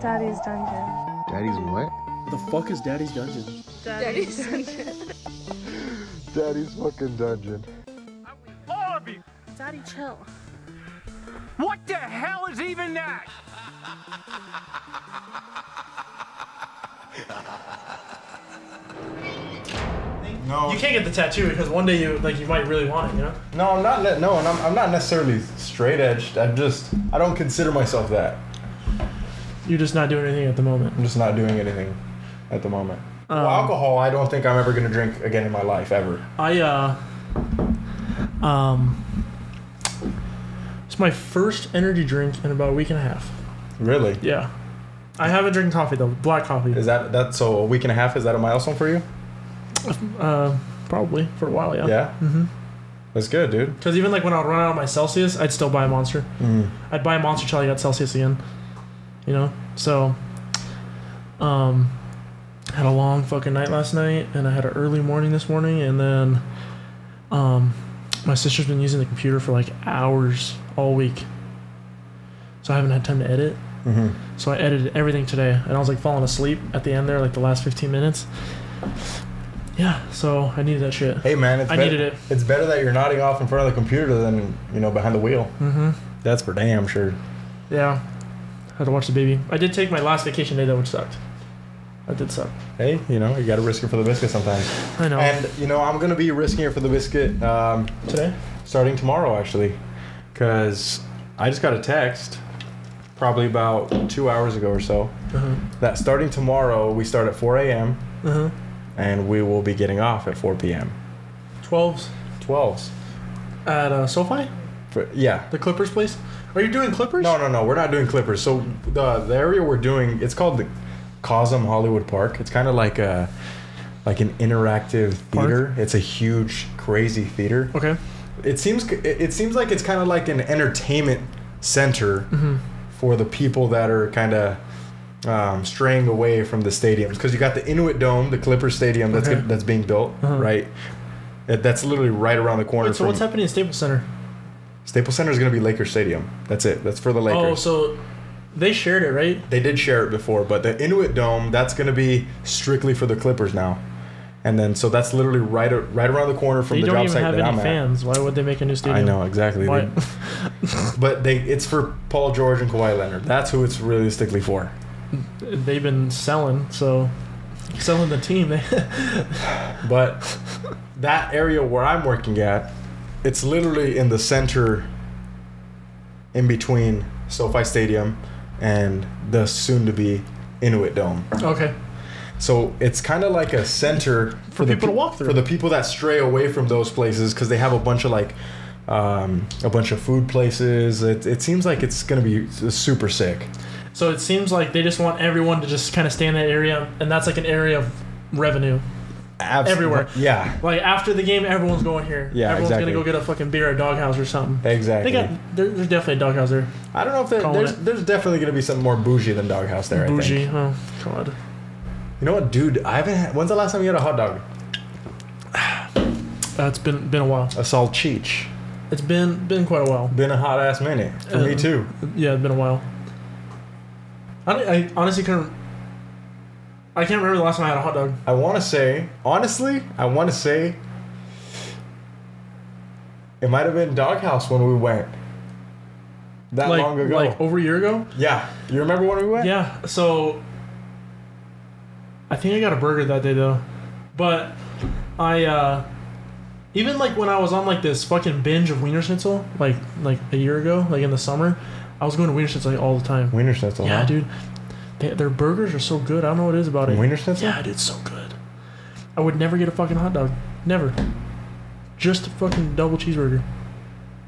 Daddy's dungeon. Daddy's what? The fuck is Daddy's Dungeon? Daddy's dungeon. Daddy's fucking dungeon. All of you! Daddy, chill. What the hell is even that? No, You can't get the tattoo because one day you like you might really want it, you know? no, I'm not. ne- No, and I'm, I'm not necessarily straight edged. I'm just. I don't consider myself that. You're just not doing anything at the moment. I'm just not doing anything at the moment. well, Um, alcohol, I don't think I'm ever gonna drink again in my life ever. I uh um it's my first energy drink in about a week and a half. Really? Yeah. I haven't drinking coffee though, black coffee. Is that that? So a week and a half is that a milestone for you? Uh, probably for a while, yeah. Yeah. Mm-hmm. That's good, dude. Because even like when I would run out of my Celsius, I'd still buy a Monster. Mm. I'd buy a Monster till I got Celsius again. You know, so um, had a long fucking night last night, and I had an early morning this morning, and then um, my sister's been using the computer for like hours all week, so I haven't had time to edit. hmm So I edited everything today, and I was like falling asleep at the end there, like the last 15 minutes. Yeah, so I needed that shit. Hey man, it's I bet- needed it. It's better that you're nodding off in front of the computer than you know behind the wheel. Mm-hmm. That's for damn sure. Yeah. I had to watch the baby. I did take my last vacation day though, which sucked. That did suck. Hey, you know you got to risk it for the biscuit sometimes. I know. And you know I'm gonna be risking it for the biscuit um, Today? starting tomorrow actually, because I just got a text probably about two hours ago or so Uh-huh. that starting tomorrow we start at 4 a.m. Uh-huh. and we will be getting off at 4 p.m. 12s 12s. at uh, SoFi? For, yeah. The Clippers place? Are you doing Clippers? No, no, no. We're not doing Clippers. So the the area we're doing it's called the Cosm Hollywood Park. It's kind of like a like an interactive Park? theater. It's a huge, crazy theater. Okay. It seems it seems like it's kind of like an entertainment center Mm-hmm. for the people that are kind of um, straying away from the stadiums because you got the Intuit Dome, the Clippers Stadium that's Okay. that's being built, Uh-huh. right? That's literally right around the corner. Wait, so from what's happening in Staples Center? Staples Center is going to be Lakers Stadium. That's it. That's for the oh, Lakers. Oh, so they shared it, right? They did share it before, but the Intuit Dome that's going to be strictly for the Clippers now. And then so that's literally right right around the corner from they the don't job site have that any I'm at. fans. Why would they make a new stadium? I know exactly. Why? But they it's for Paul George and Kawhi Leonard. That's who it's realistically for. They've been selling, so selling the team. But that area where I'm working at, it's literally in the center in between SoFi Stadium and the soon to be Intuit Dome. okay. So it's kind of like a center For the people to walk through. For the people that stray away from those places because they have a bunch of like um, a bunch of food places. It, it seems like it's gonna be super sick. So it seems like they just want everyone to just kind of stay in that area, and that's like an area of revenue. Abs- Everywhere. Yeah, Like after the game, everyone's going here. Yeah, everyone's exactly. gonna go get a fucking beer at Dog Haus or something. exactly. They got there, there's definitely a Dog Haus there. I don't know if there, there's it. there's definitely gonna be something more bougie than Dog Haus there. I Bougie. think. Oh god. You know what, dude? I haven't. Had, when's the last time you had a hot dog? Uh, it's been been a while. A salchicha. It's been been quite a while. Been a hot ass minute for me Uh, too. Yeah, it's been a while. I, I honestly couldn't. I can't remember the last time I had a hot dog. I want to say, honestly, I want to say it might have been Dog Haus when we went. That like long ago. like over a year ago. yeah. You remember when we went? Yeah. So I think I got a burger that day though, but I uh even like when I was on like this fucking binge of Wiener Schnitzel like like a year ago, like in the summer, I was going to Wiener Schnitzel like, all the time. Wiener Schnitzel. Yeah, huh? dude. They, their burgers are so good. I don't know what it is about it. Wiener Schnitzel? Yeah, it's so good. I would never get a fucking hot dog. Never. Just a fucking double cheeseburger.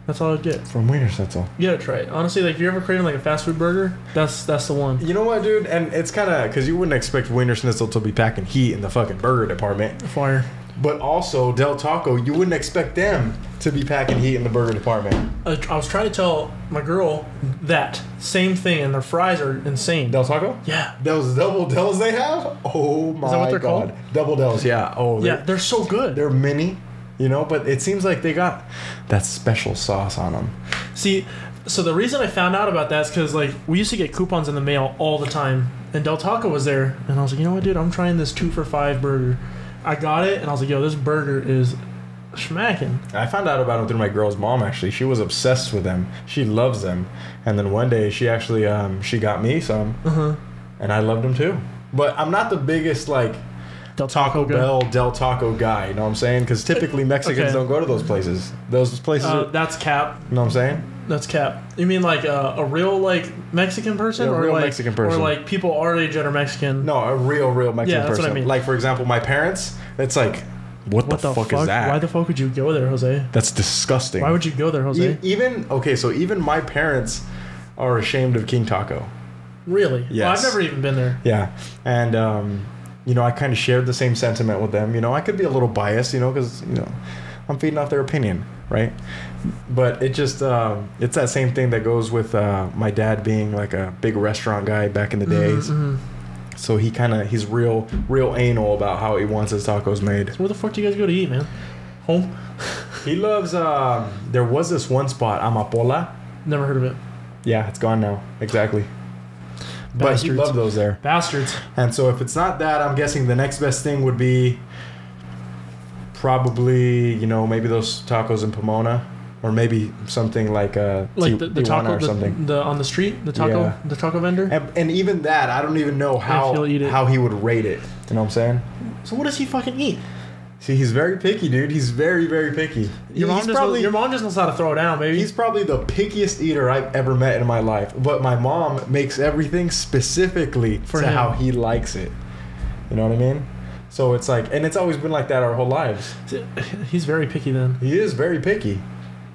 That's all I'd get. From Wiener Schnitzel. Yeah, try it. Honestly, like if you're ever craving like a fast food burger, that's that's the one. You know what, dude? And it's kind of because you wouldn't expect Wiener Schnitzel to be packing heat in the fucking burger department. Fire. But also, Del Taco, you wouldn't expect them to be packing heat in the burger department. I, I was trying to tell my girl that same thing, and their fries are insane. Del Taco? yeah, Those double Dells they have? Oh my Is that what they're god. called? Double Dells, yeah. Oh, yeah, they're, they're so good. they're mini, you know, but it seems like they got that special sauce on them. See, So the reason I found out about that is because like we used to get coupons in the mail all the time, and Del Taco was there, and I was like, you know what, dude, I'm trying this two for five burger. I got it, and I was like, yo, this burger is smacking. I found out about them through my girl's mom. Actually, she was obsessed with them. She loves them. And then one day, she actually um, she got me some, Uh huh. and I loved them too. But I'm not the biggest like Del Taco guy. Bell Del Taco guy. You know what I'm saying? Because typically Mexicans Okay. don't go to those places. Those places. Uh, are, that's cap. you know what I'm saying? That's cap. You mean like a, a real like Mexican person, Yeah, a or real like Mexican person. or like people our age that are Mexican? No, a real, real Mexican Yeah, that's what I person. mean. Like for example, my parents. It's like, what, What the, fuck, is that? Why the fuck would you go there, Jose? That's disgusting. Why would you go there, Jose? E- even okay? So even my parents are ashamed of King Taco. really? Well, I've never even been there. Yeah, and um, you know, I kind of shared the same sentiment with them. You know, I could be a little biased, you know, because you know, I'm feeding off their opinion, right? But it just um, it's that same thing that goes with uh, my dad being like a big restaurant guy back in the days. Mhm. So he kind of he's real real anal about how he wants his tacos made. Where the fuck do you guys go to eat, man? Home? He loves. Um, there was this one spot, Amapola. Never heard of it. Yeah, it's gone now. Exactly. But he Bastards. loved those there. Bastards. And so if it's not that, I'm guessing the next best thing would be probably, you know, maybe those tacos in Pomona. Or maybe something like uh, Like Ti- the, the taco or something. the on the street, the taco Yeah. the taco vendor. And, and even that, I don't even know how how he would rate it. You know what I'm saying? So what does he fucking eat? See, he's very picky, dude. He's very, very picky. Your mom he's just probably your mom just knows how to throw it down, baby. He's probably the pickiest eater I've ever met in my life. But my mom makes everything specifically For to him. how he likes it. You know what I mean? So it's like, and it's always been like that our whole lives. He's very picky then. He is very picky.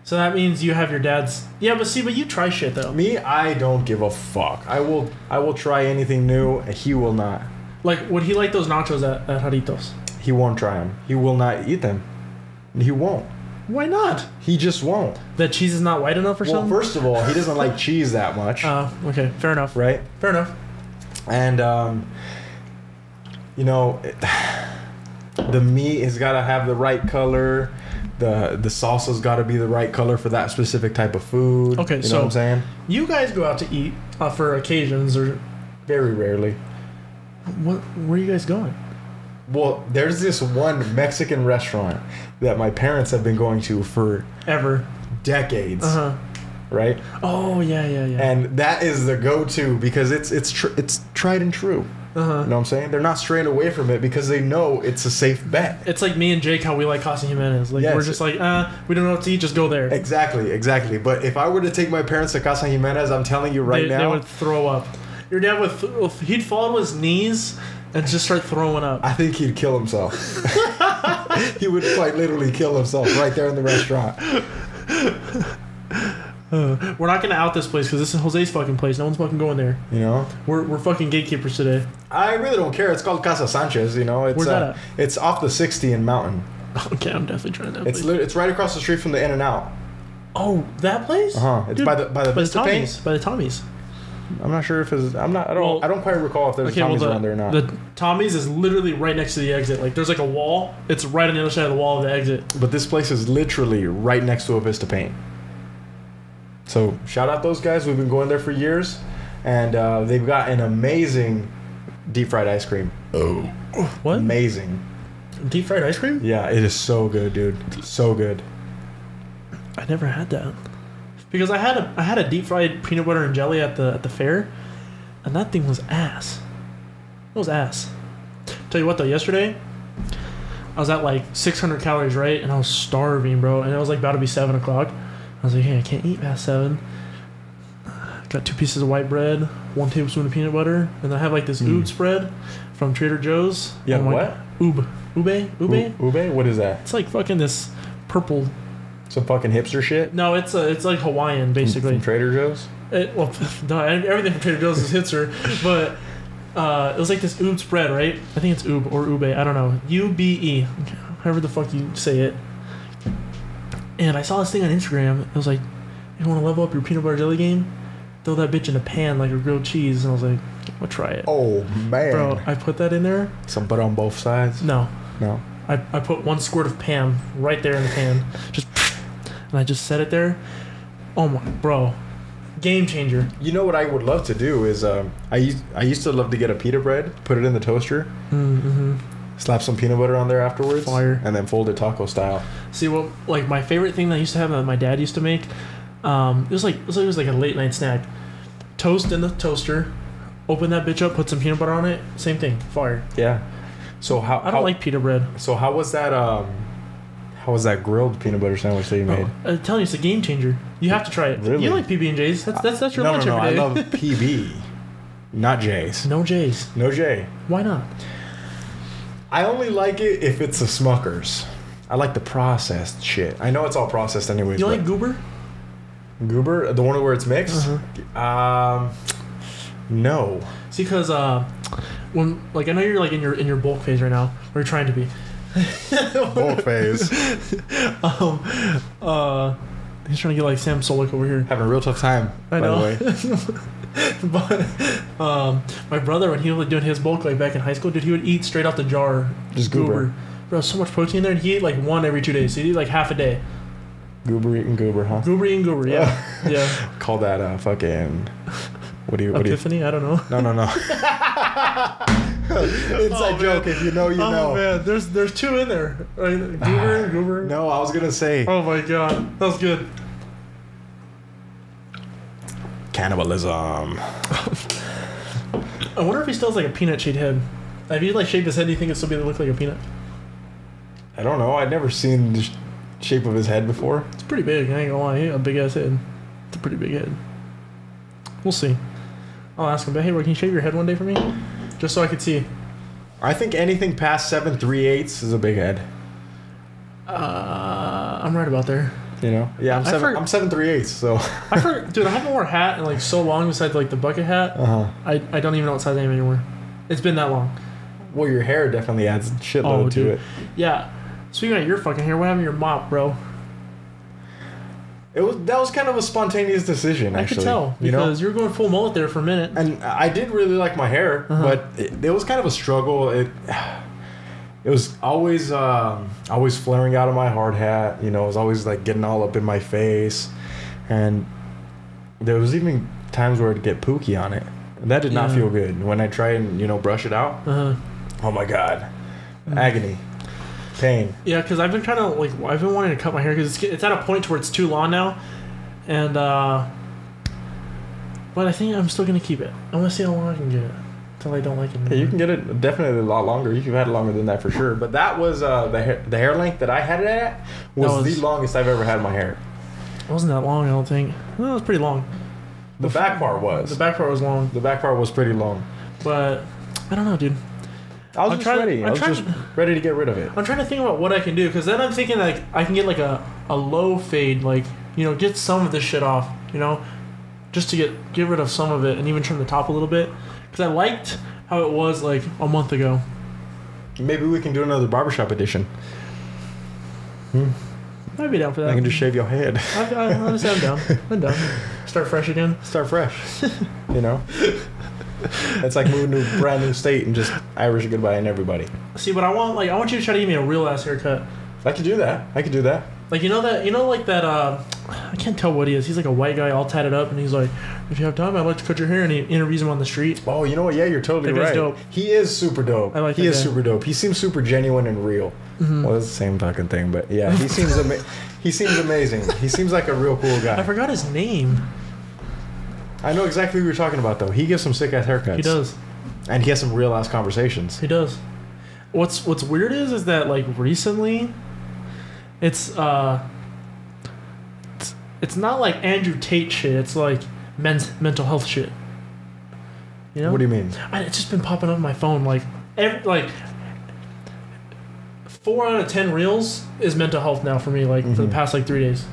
So that means you have your dad's. Yeah, but see, but you try shit though. Me, I don't give a fuck. I will, I will try anything new. He will not. Like, would he like those nachos at, at Jaritos? He won't try them. He will not eat them. He won't. Why not? He just won't. That cheese is not white enough or something? Well, something? first of all, he doesn't like cheese that much, Uh, okay, fair enough. right? Fair enough. and um, you know it, the meat has got to have the right color the the salsa's got to be the right color for that specific type of food Okay, you know so- what i'm saying You guys go out to eat uh, for occasions, or very rarely what? Where are you guys going? well there's this one mexican restaurant that my parents have been going to for Ever? decades Uh huh. right Oh yeah, yeah, yeah. and that is the go-to because it's it's tr- it's tried and true Uh huh. you know what i'm saying they're not straying away from it because they know it's a safe bet It's like me and Jake how we like Casa Jimenez. Like Yes. we're just like, uh, we don't know what to eat, just go there. Exactly, exactly. But if I were to take my parents to Casa Jimenez, I'm telling you right they, they would throw up. Your dad would th- he'd fall on his knees and just start throwing up. I think he'd kill himself. he would quite literally kill himself right there in the restaurant. Uh, we're not gonna out this place because this is Jose's fucking place. No one's fucking going there. You know, We're, we're fucking gatekeepers today. I really don't care. It's called Casa Sanchez. You know, it's Where's that uh, it's off the 60 in Mountain. Okay, I'm definitely trying that. It's place. it's right across the street from the In and Out. oh, that place? Uh huh. It's Dude, by the by the by the Tommies. Paint. By the Tommies. I'm not sure if it's. I'm not. I don't. Well- I don't quite recall if there's Okay, well Tommy's the, around there or not. the Tommy's is literally right next to the exit. Like there's like a wall. It's right on the other side of the wall of the exit. but this place is literally right next to a Vista Paint. So shout out those guys. We've been going there for years, and uh, they've got an amazing deep fried ice cream. Oh, What? amazing! Deep fried ice cream? Yeah, it is so good, dude. So good. I never had that. Because I had a I had a deep fried peanut butter and jelly at the at the fair, and that thing was ass. It was ass. Tell you what though, yesterday I was at like 600 calories, right? And I was starving, bro. And it was like about to be seven o'clock. I was like, hey, I can't eat past seven. Got two pieces of white bread, one tablespoon of peanut butter, and then I have like this Mm. oob spread from Trader Joe's. Yeah, my- what? Oob, ube, ube. U- Ube? What is that? It's like fucking this purple. Some fucking hipster shit. No, it's a, it's like Hawaiian basically. From Trader Joe's. It, well, no, everything from Trader Joe's is hipster, but uh, it was like this oob spread, right? I think it's oob or ube. I don't know. U B E, however the fuck you say it. And I saw this thing on Instagram. It was like, you want to level up your peanut butter jelly game? Throw that bitch in a pan like a grilled cheese. And I was like, I'll try it. Oh man. Bro, I put that in there. Some butter on both sides. No, No. I, I put one squirt of Pam right there in the pan. Just and I just set it there. Oh my bro. game changer. You know what I would love to do is um, I used I used to love to get a pita bread, put it in the toaster, Mm-hmm. Slap some peanut butter on there afterwards, Fire. and then fold it taco style. See what like my favorite thing that I used to have that my dad used to make. Um, it was like it was, it was like a late night snack. Toast in the toaster. Open that bitch up. Put some peanut butter on it. Same thing. Fire. Yeah. So how I don't how, like pita bread. So how was that? Um, how was that grilled peanut butter sandwich that you made? Oh, I'm telling you, it's a game changer. You have to try it. Really? You like PB and J's? That's that's that's your no, lunch no, no. I love PB, not J's. no J's. No J. Why not? I only like it if it's a Smuckers. I like the processed shit. I know it's all processed anyways. You like goober? goober, the one where it's mixed. Uh-huh. Um, no. See, because uh, when like I know you're like in your in your bulk phase right now, or you're trying to be. Bulk phase. Um, uh, he's trying to get like Sam Sulek over here. Having a real tough time. I by know. the way. but um, my brother, when he was doing his bulk like back in high school, dude, he would eat straight out the jar. Just goober. Bro, so much protein in there. And he ate like one every two days. So he'd eat like half a day. Goober eating goober, huh? Goober eating goober, yeah, yeah. Call that uh fucking. What do you? What do you? Epiphany, I don't know. No, no, no. Inside Oh, joke. man. If you know, you oh know. man, there's there's two in there. Right? Goober, and goober. No, I was gonna say Oh my god, that was good. Cannibalism. I wonder if he still has like a peanut shaped head. If he like shaved his head, do you think it'd still be look like a peanut? I don't know. I'd never seen the sh- shape of his head before. It's pretty big. I ain't gonna lie. He a big ass head. It's a pretty big head. We'll see. I'll ask him. But hey, can you shave your head one day for me, just so I could see? I think anything past seven three eighths is a big head. Uh, I'm right about there. You know? Yeah, I'm I seven. for- I'm seven three eighths. So. I for, dude, I haven't worn a hat in like so long. Besides like the bucket hat, Uh huh. I, I don't even know what size I am anymore. It's been that long. Well, your hair definitely adds a shitload Oh, to dude. it. Yeah. Speaking of your fucking hair, what happened to your mop, bro? It was that was kind of a spontaneous decision. I actually, could tell You know. because you were going full mullet there for a minute. and I did really like my hair, Uh-huh. but it, it was kind of a struggle. It it was always um, always flaring out of my hard hat. You know, it was always like getting all up in my face, and there was even times where it'd get pooky on it. And that did not feel good. When I try and you know brush it out, Uh, oh my god, Mm. agony, pain. yeah, because I've been trying to like I've been wanting to cut my hair because it's, it's at a point where it's too long now, and uh, but I think I'm still gonna keep it. I want to see how long I can get it I don't like it. Yeah, you can get it definitely a lot longer. You've had it longer than that for sure. But that was uh, the hair, the hair length that I had it at was, was- the longest I've ever had my hair. It wasn't that long. I don't think. Well, it was pretty long. The back part was. The back part was long, The back part was pretty long. but I don't know, dude. I was I'm just trying- ready. I'm I was just to- ready to get rid of it. I'm trying to think about what I can do because then I'm thinking like I can get like a, a low fade, like you know, get some of this shit off, you know, just to get get rid of some of it and even trim the top a little bit because I liked how it was like a month ago. Maybe we can do another barbershop edition. Hmm. I'd be down for that. I can just shave your head. I, I, I understand. I'm down. I'm down. Start fresh again. Start fresh. you know? It's like moving to a brand new state and just Irish goodbye and everybody. See, but I want like I want you to try to give me a real ass haircut. I could do that. I could do that. Like you know that you know like that uh I can't tell what he is. He's like a white guy all tatted up and he's like, if you have time I'd like to cut your hair and he interviews him on the street. Oh, you know what? Yeah, you're totally That guy's right. dope. He is super dope. I like He that is guy. super dope. He seems super genuine and real. Mhm. Well, it's the same fucking thing, but yeah, he seems ama- he seems amazing. He seems like a real cool guy. I forgot his name. I know exactly who you're talking about though. He gives some sick ass haircuts. He does. and he has some real ass conversations. He does. What's What's weird is is that like recently, it's uh, it's, it's not like Andrew Tate shit. It's like men's mental health shit. You know? What do you mean? I, it's just been popping up on my phone like every like four out of ten reels is mental health now for me. Like for the Mhm. past like three days,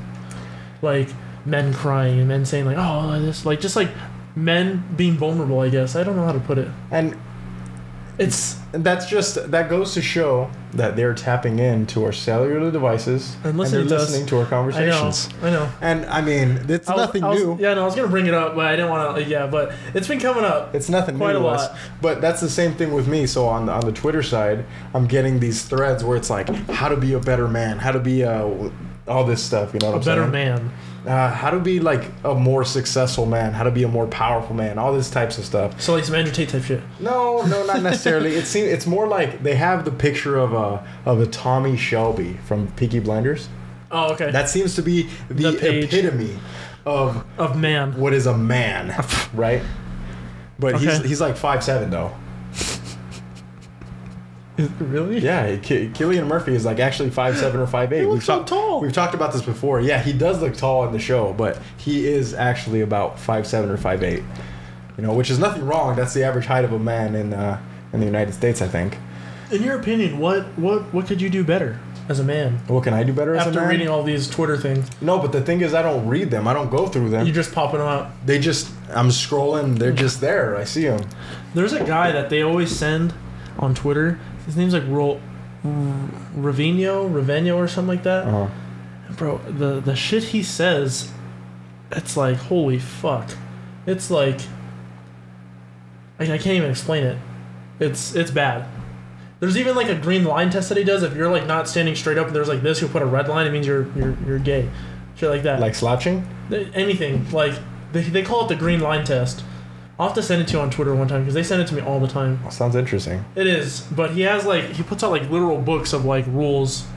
like men crying and men saying like oh this like just like men being vulnerable. I guess I don't know how to put it. And It's that's just that goes to show that they're tapping into our cellular devices And listening they're to us. listening to our conversations. I know. I know. And I mean, it's I was- nothing I was- new. Yeah, no, I was gonna bring it up, but I didn't want to. Yeah, but it's been coming up. It's nothing Quite new a to us. lot. But that's the same thing with me. So on the, on the Twitter side, I'm getting these threads where it's like how to be a better man, how to be a all this stuff. You know what A I'm better saying? man. Uh, how to be like a more successful man, how to be a more powerful man, all these types of stuff. So like some Andrew Tate type shit. No, no, not necessarily. it seems it's more like they have the picture of a of a Tommy Shelby from Peaky Blinders. Oh, okay. That seems to be the, The epitome of of man. what is a man, right? But he's he's like five seven though. Really? Yeah, Ki- Cillian Murphy is like actually five seven or five eight. He looks we've so talked- tall. We've talked about this before. Yeah, he does look tall in the show, but he is actually about five seven or five eight. You know, which is nothing wrong. That's the average height of a man in uh, in the United States, I think. In your opinion, what what what could you do better as a man What can I do better as a after reading all these Twitter things? no, but the thing is, I don't read them. I don't go through them. You're just popping them out. they just I'm scrolling. They're just there. I see them. There's a guy that they always send on Twitter. His name's like Ro- Ravino, Raveno, or something like that. Uh-huh. Bro, the the shit he says, it's like holy fuck. It's like I, I can't even explain it. It's it's bad. There's even like a green line test that he does. If you're like not standing straight up and there's like this, he'll put a red line. It means you're you're you're gay. Shit like that. Like slouching. Anything like they, they call it the green line test. I'll have to send it to you on Twitter one time because they send it to me all the time. Sounds interesting. It is, but he has like he puts out like literal books of like rules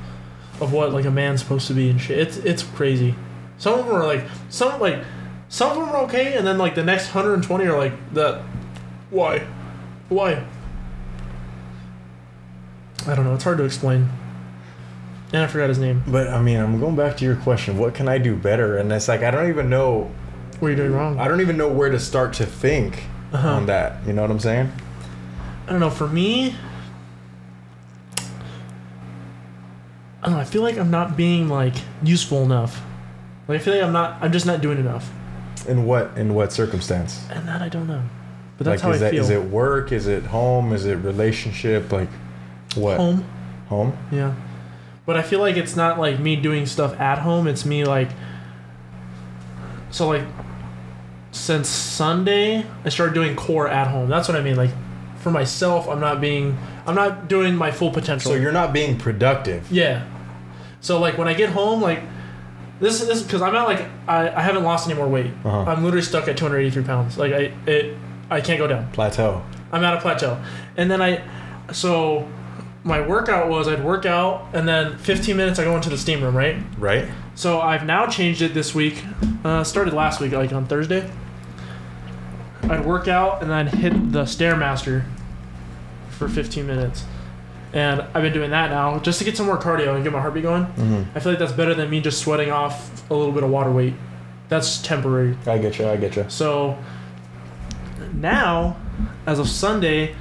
of what like a man's supposed to be and shit. It's it's crazy. Some of them are like some like some of them are okay, and then like the next hundred and twenty are like that. Why? Why? I don't know. It's hard to explain. And I forgot his name. But I mean, I'm going back to your question. What can I do better? And it's like I don't even know. What are you doing wrong? I don't even know where to start to think Uh-huh. on that. You know what I'm saying? I don't know. For me, I don't know. I feel like I'm not being like useful enough. Like I feel like I'm not. I'm just not doing enough, In what in what circumstance? and that I don't know. But that's like, is how I that feel. is it work? Is it home? Is it relationship? Like what? home? Home? Yeah. But I feel like it's not like me doing stuff at home. It's me like. So like, since Sunday, I started doing core at home. That's what I mean. Like, for myself, I'm not being. I'm not doing my full potential. So you're not being productive. Yeah. So like when I get home, like this this because I'm not like I, I haven't lost any more weight. Uh-huh. I'm literally stuck at 283 pounds. Like I it I can't go down. Plateau. I'm at a plateau. And then I so my workout was I'd work out and then 15 minutes I go into the steam room, right? Right? So I've now changed it this week. Uh, started last week, like on Thursday. I'd work out and then hit the stairmaster for 15 minutes, and I've been doing that now just to get some more cardio and get my heartbeat going. Mm-hmm. I feel like that's better than me just sweating off a little bit of water weight. That's temporary. I get you. I get you. So now, as of Sunday,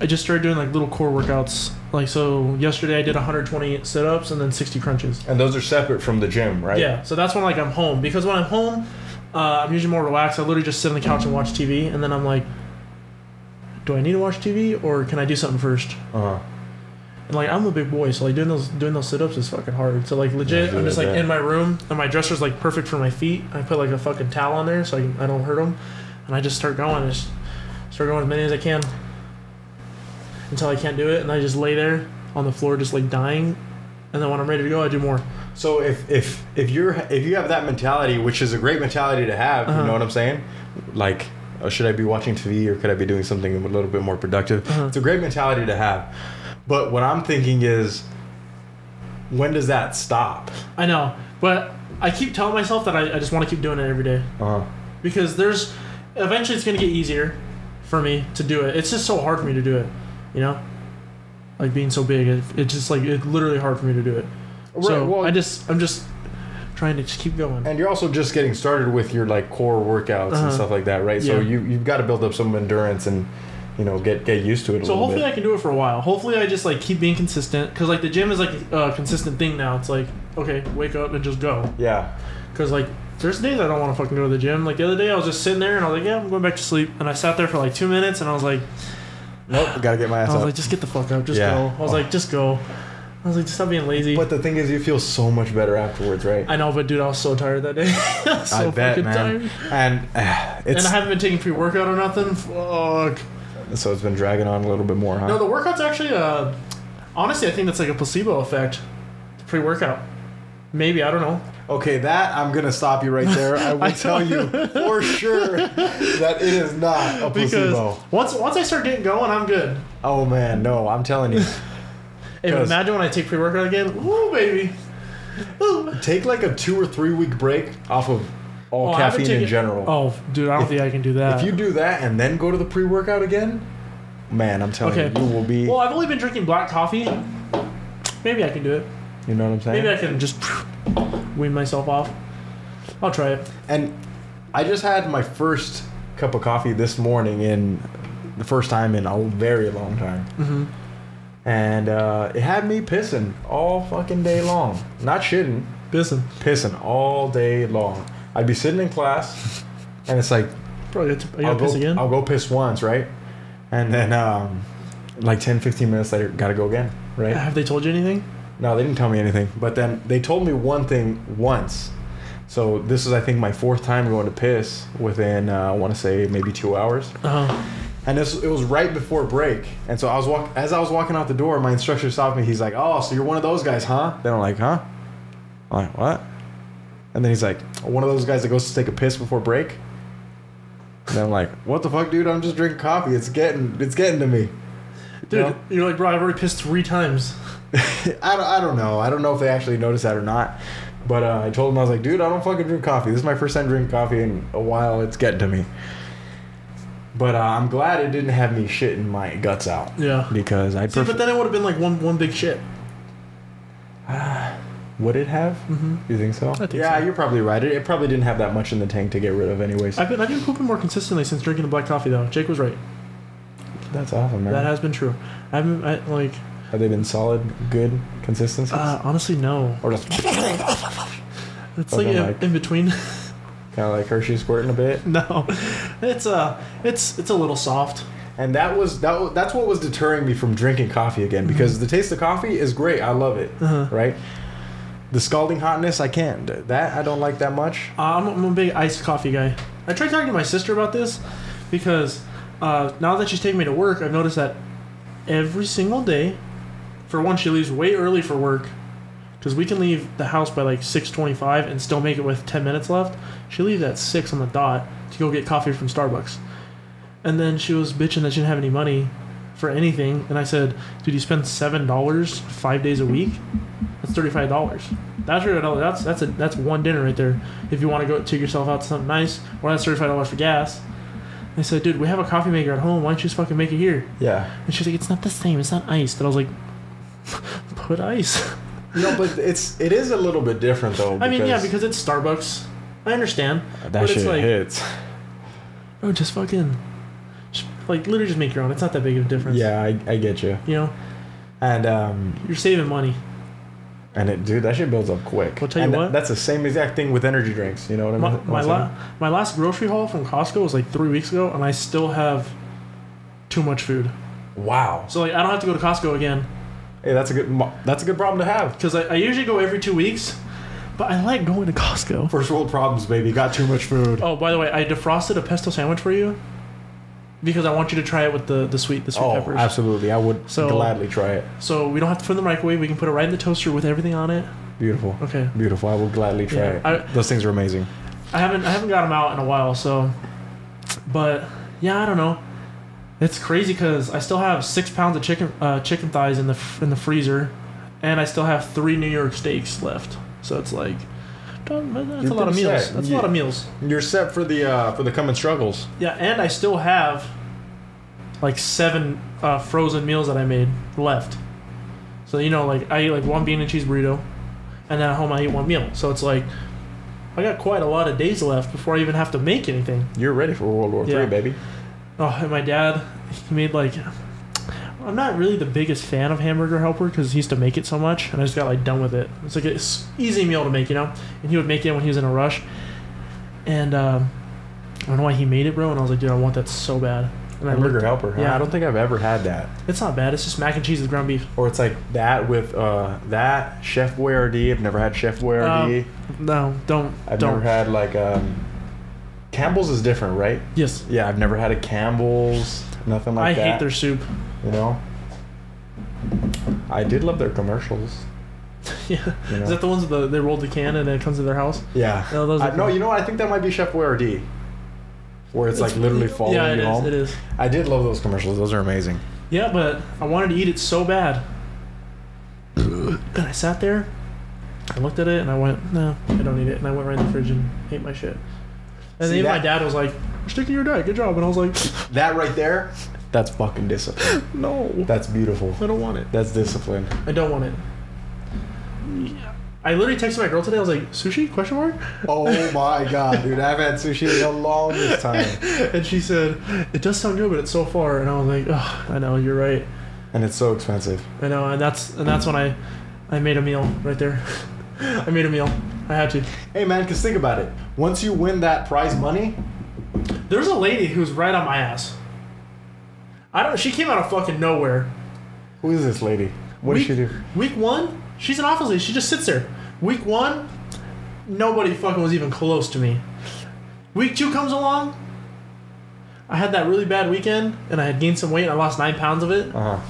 I just started doing like little core workouts. Like so, yesterday I did 120 sit-ups and then 60 crunches. And those are separate from the gym, right? Yeah, so that's when like I'm home because when I'm home, uh, I'm usually more relaxed. I literally just sit on the couch and watch TV, and then I'm like, do I need to watch TV or can I do something first? Uh huh. And like I'm a big boy, so like doing those doing those sit ups is fucking hard. So like legit, Yeah, I'm just like I in my room and my dresser's like perfect for my feet. I put like a fucking towel on there so I, I don't hurt them, and I just start going, just start going as many as I can until I can't do it, and I just lay there on the floor just like dying, and then when I'm ready to go, I do more. So if if if you're if you have that mentality, which is a great mentality to have, Uh-huh. you know what I'm saying? Like, oh, should I be watching TV or could I be doing something a little bit more productive? Uh-huh. It's a great mentality to have. But what I'm thinking is, when does that stop? I know, but I keep telling myself that I, I just want to keep doing it every day Uh huh. because there's eventually it's gonna get easier for me to do it. It's just so hard for me to do it, you know. Like being so big, it, it's just like it's literally hard for me to do it. So well- I just I'm just trying to just keep going. And you're also just getting started with your like core workouts Uh-huh. and stuff like that, right? So you you've got to build up some endurance and you know get get used to it a So hopefully bit. I can do it for a while. Hopefully I just like keep being consistent because like the gym is like a consistent thing now. It's like okay, wake up and just go. yeah. Because like there's days I don't want to fucking go to the gym. Like the other day I was just sitting there and I was like, yeah, I'm going back to sleep. And I sat there for like two minutes and I was like, Nope. I gotta get my ass I was up. like, just get the fuck up, just Yeah. go. I was like, just go. I was like, stop being lazy. but the thing is, you feel so much better afterwards, right? I know, but dude, I was so tired that day. I so I bet, man. tired. And uh, it's And I haven't been taking pre workout or nothing. Fuck. so it's been dragging on a little bit more, huh? No, the workout's actually, uh, honestly, I think that's like a placebo effect. Pre workout. Maybe, I don't know. Okay, that I'm gonna stop you right there. I will I tell you for sure that it is not a because placebo. once once I start getting going, I'm good. Oh man, no, I'm telling you. Hey, but 'Cause- imagine when I take pre workout again. Ooh, baby. Ooh. Take like a two or three week break off of all Oh, I haven't caffeine in taken- general. Oh, dude, I don't If- think I can do that. If you do that and then go to the pre workout again, man, I'm telling Okay. you, you will be. well, I've only been drinking black coffee. Maybe I can do it. you know what I'm saying? Maybe I can just wean myself off. I'll try it. And I just had my first cup of coffee this morning in the first time in a very long time. Mm-hmm. And uh, it had me pissing all fucking day long. Not shitting, Listen, pissing all day long. I'd be sitting in class, and it's like, probably got to, I I'll gotta go, piss again. I'll go piss once, right? And then, um, like 10, 15 minutes later, gotta go again, right? Have they told you anything? No, they didn't tell me anything. But then they told me one thing once. So this is, I think, my fourth time going to piss within, uh, I want to say, maybe two hours. Uh, And this, it was right before break. And so I was walk as I was walking out the door, my instructor stopped me. He's like, "Oh, so you're one of those guys, huh?" Then I'm like, "Huh?" I'm like, "What?" And then he's like, "One of those guys that goes to take a piss before break." And I'm like, "What the fuck, dude? I'm just drinking coffee. It's getting, it's getting to me." dude, You know? you're like, bro, I've already pissed three times. I don't, I don't know. I don't know if they actually noticed that or not. But uh, I told him I was like, dude, I don't fucking drink coffee. This is my first time drinking coffee in a while. It's getting to me. But uh, I'm glad it didn't have me shitting my guts out Yeah. because I See, but then it would have been like one one big shit. Would it have? Mm-hmm. You think so? think yeah, so. you're probably right. It, it probably didn't have that much in the tank to get rid of, anyways. I've been I've been pooping more consistently since drinking the black coffee though. Jake was right. That's awesome, man. That has been true. I haven't I, like have they been solid, good consistencies? uh, honestly no. or just It's like in, like- in between. kind of like Hershey squirting a bit? no, it's uh it's it's a little soft. And that was that. That's what was deterring me from drinking coffee again because the taste of coffee is great. I love it. Uh-huh. Right. The scalding hotness, I can't. That I don't like that much. Uh, I'm, I'm a big iced coffee guy. I tried talking to my sister about this because uh, now that she's taking me to work, I've noticed that every single day, for one, she leaves way early for work because we can leave the house by like 6:25 and still make it with 10 minutes left. She leaves at six on the dot to go get coffee from Starbucks, and then she was bitching that she didn't have any money for anything, and I said, "Dude, you spend seven dollars five days a week." That's thirty-five dollars. That's. That's that's a that's one dinner right there. If you want to go take yourself out to something nice, or that's thirty-five dollars for gas. I said, dude, we have a coffee maker at home. Why don't you just fucking make it here? Yeah. And she's like, it's not the same. It's not iced. And I was like, put ice. No, but it's it is a little bit different though. I mean, yeah, because it's Starbucks. I understand. that but shit it's like, hits. oh, just fucking, just, like literally just make your own. It's not that big of a difference. Yeah, I, I get you. You know, And um, you're saving money. and it, dude, that shit builds up quick. I'll tell you And what. that's the same exact thing with energy drinks. You know what I My, mean? my, la- my last grocery haul from Costco was like three weeks ago, and I still have too much food. wow. So like, I don't have to go to Costco again Hey, that's a good that's a good problem to have. because I, I usually go every two weeks, but I like going to Costco. First world problems, baby. Got too much food. Oh, by the way, I defrosted a pesto sandwich for you because I want you to try it with the the sweet the sweet Oh, peppers. absolutely. I would So- gladly try it. So we don't have to put it in the microwave. We can put it right in the toaster with everything on it. Beautiful. Okay. Beautiful. I will gladly try Yeah, it. I- Those things are amazing. I haven't I haven't got them out in a while, so. But yeah, I don't know. It's crazy because I still have six pounds of chicken uh, chicken thighs in the in the freezer, and I still have three New York steaks left. So it's like, that's You're a lot of meals. set. That's a You- lot of meals. You're set for the uh, for the coming struggles. Yeah, and I still have like seven uh, frozen meals that I made left. So you know, like I eat like one bean and cheese burrito, and then at home I eat one meal. So it's like I got quite a lot of days left before I even have to make anything. You're ready for World War Yeah. Three, baby. Oh, and my dad, he made like. I'm not really the biggest fan of Hamburger Helper because he used to make it so much, and I just got like done with it. It's like an easy meal to make, you know. And he would make it when he was in a rush. And um, I don't know why he made it, bro. And I was like, dude, I want that so bad. And I Hamburger looked- helper. huh? Yeah. I don't think I've ever had that. It's not bad. It's just mac and cheese with ground beef. Or it's like that with uh, that Chef Boyardee. I've never had Chef Boyardee. No, don't. I've don't. never had like um, Campbell's is different, right? Yes. Yeah, I've never had a Campbell's. Nothing like I that. I hate their soup. You know. I did love their commercials. yeah. You know? Is that the ones that they rolled the can and it comes to their house? Yeah. No, those I, no, you know what? I think that might be Chef Boyardee. Where it's, like literally following Yeah, it you is. home. It is. I did love those commercials. Those are amazing. Yeah, but I wanted to eat it so bad. and I sat there, I looked at it, and I went, no, I don't need it. And I went right in the fridge and ate my shit. And See, then my dad was like, "You're sticking to your diet. Good job." And I was like, That right there, that's fucking discipline. "No, That's beautiful. I don't want it. That's discipline. I don't want it." Yeah. I literally texted my girl today. I was like, "Sushi?" Question mark. Oh my god, dude! I've had sushi the longest time, And she said, "It does sound good, but it's so far." And I was like, "Oh, I know. You're right. and it's so expensive. I know." And that's and that's when I, I made a meal right there. I made a meal. I had to. Hey man, cause think about it. Once you win that prize money, There's a lady who's right on my ass. I don't. She came out of fucking nowhere. who is this lady? What week, does she do? Week one, she's an office lady. She just sits there. Week one, nobody fucking was even close to me. Week two comes along. I had that really bad weekend, and I had gained some weight. and I lost nine pounds of it. Uh huh.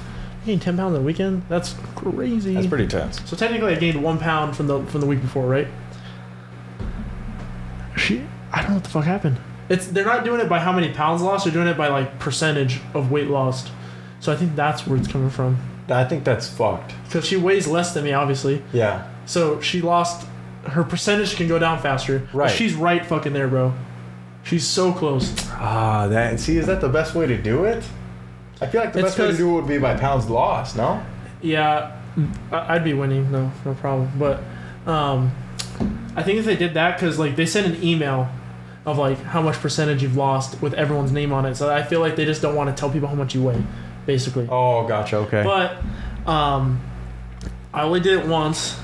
I gained ten pounds in a weekend. That's crazy. That's pretty tense. So technically, I gained one pound from the from the week before, right? She, I don't know what the fuck happened. It's they're not doing it by how many pounds lost. They're doing it by like percentage of weight lost. So I think that's where it's coming from. I think that's fucked. Because she weighs less than me, obviously. Yeah. So she lost. Her percentage can go down faster. but Right. she's right fucking there, bro. She's so close. Ah, that. See, is that the best way to do it? I feel like the It's best way to do it would be by pounds lost. No. Yeah, I- I'd be winning. No, no problem. But um, I think if they did that, because like they sent an email of like how much percentage you've lost with everyone's name on it. So I feel like they just don't want to tell people how much you weigh, basically. Oh, gotcha. Okay. But um, I only did it once,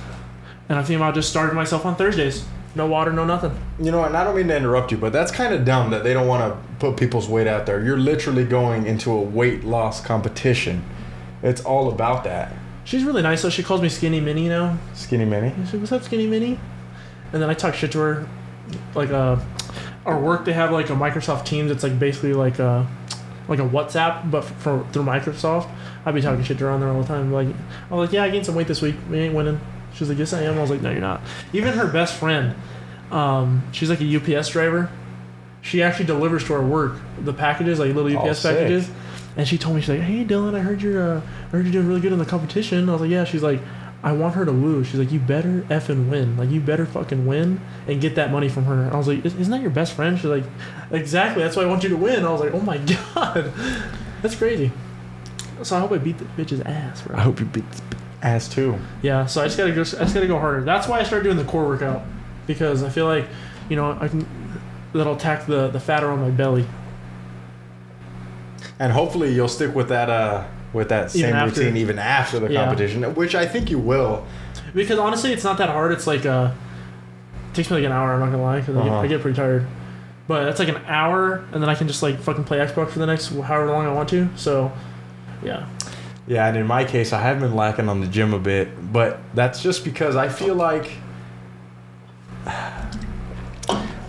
and I think I just started myself on Thursdays. No water, no nothing. You know, and I don't mean to interrupt you, but that's kind of dumb that they don't want to put people's weight out there. You're literally going into a weight loss competition. It's all about that. She's really nice, though. She calls me Skinny Minnie now. Skinny mini. I said, "What's up, Skinny Minnie?" And then I talk shit to her, like uh, our work. They have like a Microsoft Teams. It's like basically like a like a WhatsApp, but for through Microsoft. I'd be talking shit to her on there all the time. Like I was like, "Yeah, I gained some weight this week. We ain't winning." She was like, "Yes, I am." I was like, "No, you're not." Even her best friend, um, she's like a UPS driver. She actually delivers to our work the packages, like little Oh, UPS sick. packages. And she told me she's like, "Hey, Dylan, I heard you're, uh, I heard you're doing really good in the competition." I was like, "Yeah." She's like, "I want her to lose." She's like, "You better effing win. Like, you better fucking win and get that money from her." I was like, "Isn't that your best friend?" She's like, "Exactly. That's why I want you to win." I was like, "Oh my god, that's crazy." So I hope I beat the bitch's ass, bro. I hope you beat ass too. Yeah. So I just gotta go. I just gotta go harder. That's why I started doing the core workout because I feel like, you know, I can that'll attack the the fat around my belly. And hopefully you'll stick with that uh with that Even same after. routine even after the Yeah. competition, which I think you will. Because honestly, it's not that hard. It's like uh, it takes me like an hour. I'm not gonna lie, because I, get- Uh-huh. I get pretty tired. But that's like an hour, and then I can just like fucking play Xbox for the next however long I want to. So, yeah. Yeah, and in my case, I have been lacking on the gym a bit, but that's just because I feel like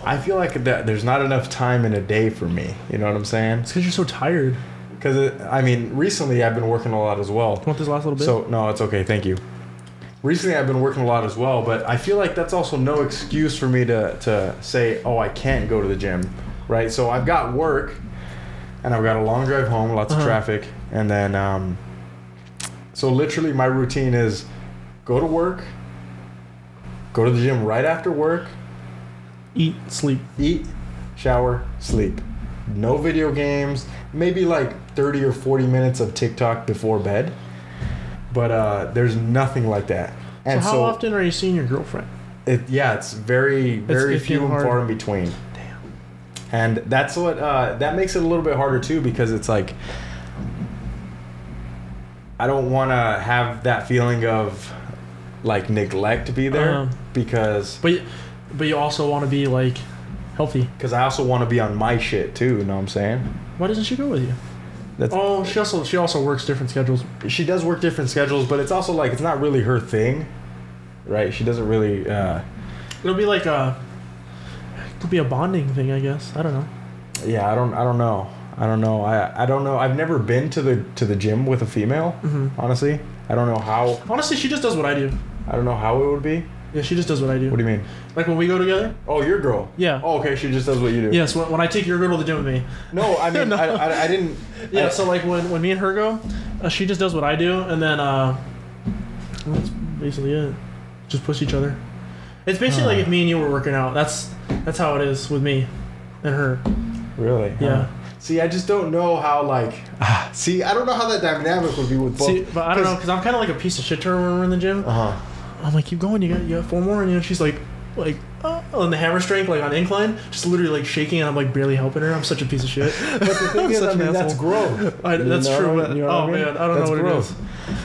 I feel like that there's not enough time in a day for me. You know what I'm saying? It's because you're so tired. Because I mean, recently I've been working a lot as well. Want this last little bit? So no, it's okay. Thank you. Recently, I've been working a lot as well, but I feel like that's also no excuse for me to to say, oh, I can't go to the gym, right? So I've got work, and I've got a long drive home, lots Uh-huh. of traffic, and then um, so literally my routine is go to work, go to the gym right after work, eat, sleep. eat, shower, sleep. No video games, maybe like 30 or 40 minutes of TikTok before bed. But uh, there's nothing like that. And so how so, often are you seeing your girlfriend? it, yeah, it's very, very it's few and hard. far in between. Damn. And that's what, uh, that makes it a little bit harder too because it's like, I don't want to have that feeling of like neglect to be there Um, because But but you also want to be like healthy. because I also want to be on my shit too. You know what I'm saying? Why doesn't she go with you? That's Oh, she also she also works different schedules. she does work different schedules, but it's also like it's not really her thing, right? She doesn't really. Uh, It'll be like a it could be a bonding thing, I guess. I don't know. yeah, I don't. I don't know. I don't know. I. I don't know. I've never been to the to the gym with a female. Mhm. Honestly, I don't know how. Honestly, she just does what I do. I don't know how it would be. Yeah, she just does what I do. What do you mean? Like when we go together. Oh, your girl. Yeah. Oh, okay. She just does what you do. Yes, when, when I take your girl to the gym with me. No, I mean, No. I, I, I didn't. Yeah, I- so like when, when me and her go, uh, she just does what I do, and then uh, that's basically it. Just push each other. It's basically like if me and you were working out. That's that's how it is with me and her. Really? Yeah. Huh. See, I just don't know how like. See, I don't know how that dynamic would be with both. See, but I don't know because I'm kind of like a piece of shit to her when we're in the gym. Uh huh. I'm like, keep going. You got you got four more, and you know she's like, like uh, on the hammer strength, like on incline, just literally like shaking, and I'm like barely helping her. I'm such a piece of shit. But the thing is, I an mean, that's growth. I, You that's know true. But, you know oh I mean? man, I don't That's know what growth. it is.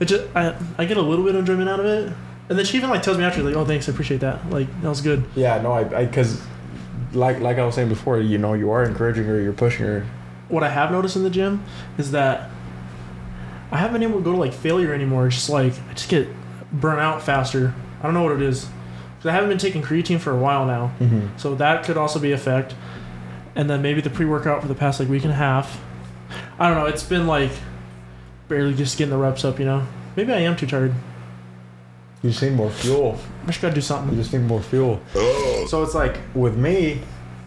It just I, I get a little bit of enjoyment out of it, and then she even like tells me after like, oh thanks, I appreciate that. Like that was good. Yeah, no, I because like like I was saying before, you know, you are encouraging her, you're pushing her. What I have noticed in the gym is that I haven't been able to go to like failure anymore. It's just like I just get burnt out faster. I don't know what it is. 'Cause I haven't been taking creatine for a while now. Mm-hmm. So that could also be a effect. And then maybe the pre workout for the past like week and a half. I don't know. It's been like barely just getting the reps up, you know? Maybe I am too tired. You just need more fuel. I just gotta do something. You something. just need more fuel. So it's like with me,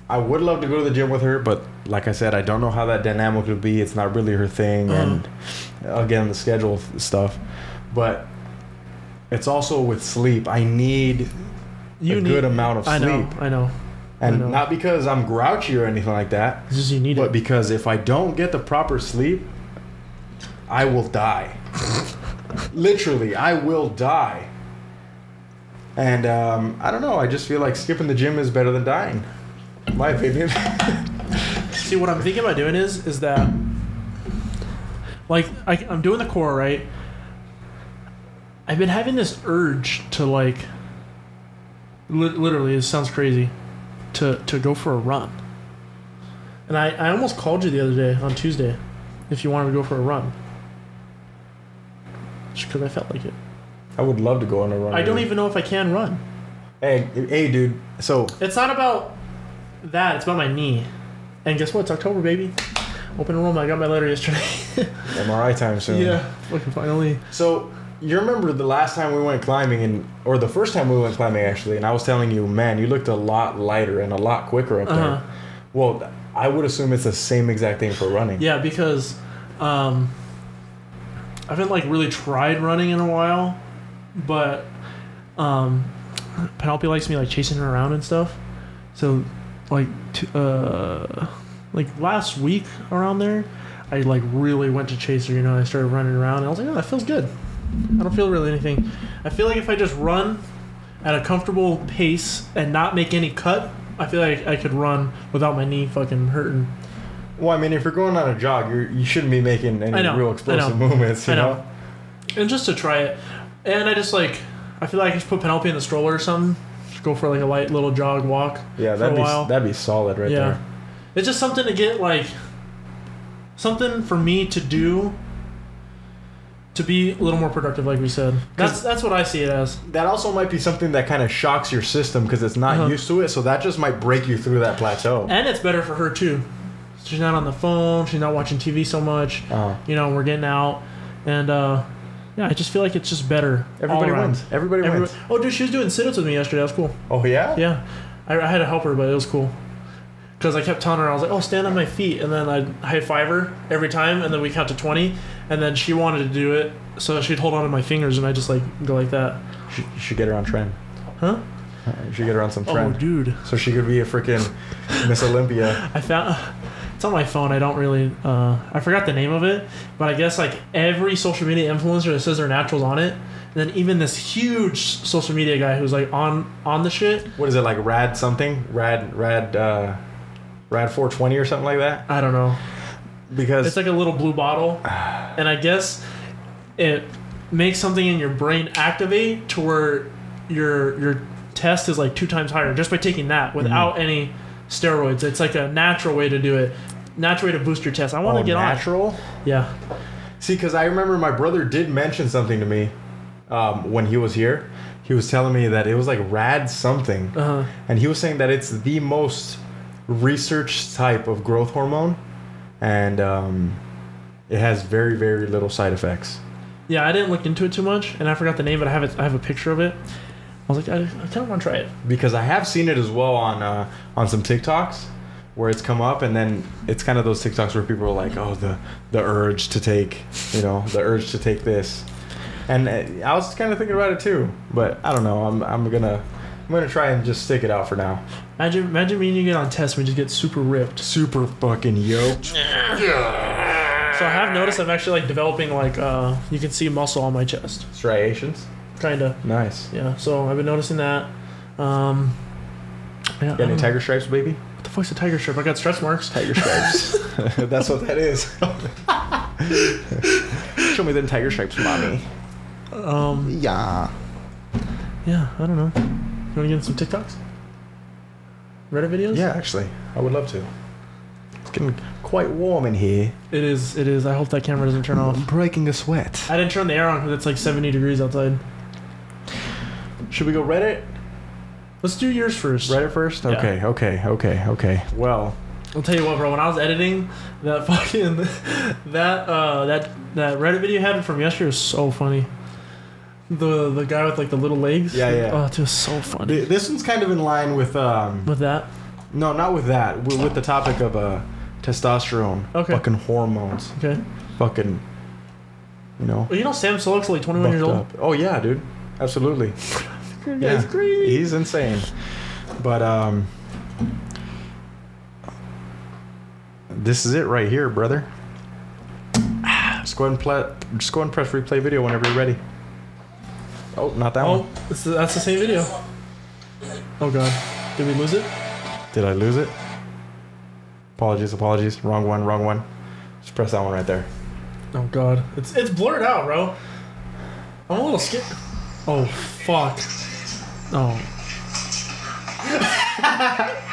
I would love to go to the gym with her, but like I said, I don't know how that dynamic would be. It's not really her thing, Uh-huh. and again, the schedule stuff. But it's also with sleep. I need You a need good amount of sleep. I know. I know. I and know. not because I'm grouchy or anything like that, It's just you need but it. because if I don't get the proper sleep, I will die. Literally, I will die. And um, I don't know. I just feel like skipping the gym is better than dying. My opinion. See, what I'm thinking about doing is, is that, like, I, I'm doing the core right. I've been having this urge to like, li- literally, it sounds crazy, to to go for a run. And I, I almost called you the other day on Tuesday, if you wanted to go for a run. Just because I felt like it. I would love to go on a run. I don't even know if I can run. Hey, hey, dude. So It's not about that. It's about my knee. And guess what? It's October, baby. Open enrollment. I got my letter yesterday. MRI time soon. yeah, fucking finally. So you remember the last time we went climbing, and or the first time we went climbing actually, and I was telling you, man, you looked a lot lighter and a lot quicker up Uh-huh. there. Well, I would assume it's the same exact thing for running. Yeah, because um, I haven't like really tried running in a while, but um, Penelope likes me like chasing her around and stuff. So, like, t- uh, like last week around there, I like really went to chase her. You know, I started running around, and I was like, oh, that feels good. I don't feel really anything. I feel like if I just run at a comfortable pace and not make any cut, I feel like I could run without my knee fucking hurting. Well, I mean, if you're going on a jog, you're, you shouldn't be making any I know, real I explosive know, movements. You I know. know. and just to try it. And I just like, I feel like I just put Penelope in the stroller or something. Just go for like a light little jog walk. Yeah, that'd be that'd be solid right yeah, there. it's just something to get like, something for me to do. To be a little more productive, like we said. That's that's what I see it as. That also might be something that kind of shocks your system because it's not Uh-huh. used to it. So that just might break you through that plateau. And it's better for her too. She's not on the phone. She's not watching TV so much. Uh, You know, we're getting out, and uh, yeah, I just feel like it's just better. everybody wins. Everybody wins. Oh, dude, she was doing sit-ups with me yesterday. That was cool. Oh yeah. Yeah, I, I had to help her, but it was cool. Because I kept telling her, I was like, "Oh, stand on my feet," and then I'd high five her every time, and then we count to twenty, and then she wanted to do it, so she'd hold on to my fingers, and I just like go like that. You you should get her on tren. Huh? You should get her on some tren. Oh, tren. dude, so she could be a freaking Miss Olympia. I found it's on my phone. I don't really, uh, I forgot the name of it, but I guess like every social media influencer that says they're naturals on it, and then even this huge social media guy who's like on on the shit. What is it like? Rad something? Rad rad uh, rad 420 or something like that? I don't know. Because It's like a little blue bottle, and I guess it makes something in your brain activate to where your your test is like two times higher just by taking that without Mm-hmm. any steroids. It's like a natural way to do it. Natural way to boost your test. I want to oh, get natural. on. Yeah. See, because I remember my brother did mention something to me um, when he was here. He was telling me that it was like rad something, Uh huh. and he was saying that it's the most researched type of growth hormone, and um, it has very very little side effects. Yeah, I didn't look into it too much, and I forgot the name, but I have it. I have a picture of it. I was like, I, I kind of want to try it. because I have seen it as well on uh, on some TikToks where it's come up, and then it's kind of those TikToks where people are like, "Oh, the the urge to take, you know, the urge to take this," and uh, I was kind of thinking about it too, but I don't know. I'm I'm gonna I'm gonna try and just stick it out for now. Imagine, imagine me and you get on test, and we just get super ripped. Super fucking yoked. So I have noticed I'm actually like developing like uh, you can see muscle on my chest, Striations. kind of. Nice. Yeah. So I've been noticing that. Um, yeah. I Got any don't- tiger stripes, baby? What the fuck's a tiger strip? I got stretch marks. Tiger stripes. That's what that is. Show me them tiger stripes, mommy. Um, Yeah. yeah. I don't know. You want to get in some TikToks? Reddit videos? Yeah, actually, I would love to. It's getting quite warm in here. It is. It is. I hope that camera doesn't turn off. I'm breaking a sweat. I didn't turn the air on because it's like 70 degrees outside. Should we go Reddit? Let's do yours first. Reddit first? Yeah. Okay, okay, okay, okay. Well, I'll tell you what, bro. When I was editing that fucking that uh that that Reddit video you had from yesterday was so funny. The the guy with like the little legs. Yeah, yeah. Oh, it was so funny. th- this one's kind of in line with um. with that. No, not with that. With, with the topic of uh, testosterone. Okay. Fucking hormones. Okay. Fucking. You know. You know Sam Sulek's like 21 years old. up. Oh yeah, dude. Absolutely. Yeah. He's insane. But um. This is it right here, brother. Just go ahead and play. Just go ahead and press replay video whenever you're ready. Oh, not that Oh, one. the, that's the same video. Oh god, did we lose it? Did I lose it? Apologies, apologies. Wrong one, wrong one. Just press that one right there. Oh god, it's it's blurred out, bro. I'm a little scared. Oh fuck. Oh.